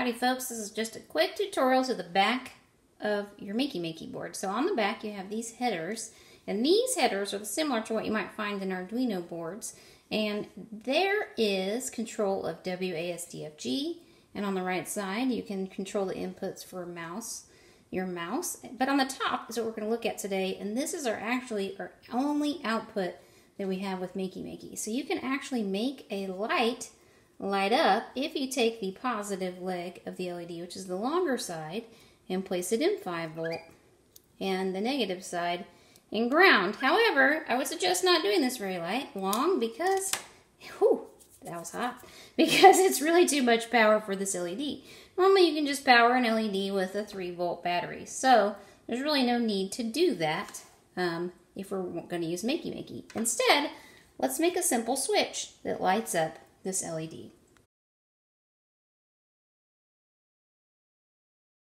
Howdy folks, this is just a quick tutorial to the back of your Makey Makey board. So on the back you have these headers, and these headers are similar to what you might find in Arduino boards. And there is control of WASDFG, and on the right side you can control the inputs for mouse, your mouse. But on the top is what we're going to look at today, and this is our actually our only output that we have with Makey Makey. So you can actually make a light light up if you take the positive leg of the LED, which is the longer side, and place it in 5 volt, and the negative side in ground. However, I would suggest not doing this very light long because, whew, that was hot, because it's really too much power for this LED. Normally you can just power an LED with a 3 volt battery, so there's really no need to do that um, if we're going to use Makey Makey. Instead, let's make a simple switch that lights up this LED.